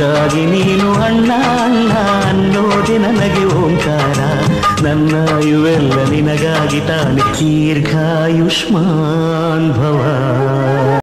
ಹೀಗಾಗಿ ನೀನು ಅಣ್ಣ ಅಣ್ಣ ಅನ್ನೋದೆ ನನಗೆ ಓಂಕಾರ. ನನ್ನ ಇವೆಲ್ಲ ನಿನಗಾಗಿ ತಾನೆ ದೀರ್ಘಾಯುಷ್ಮಾನ್.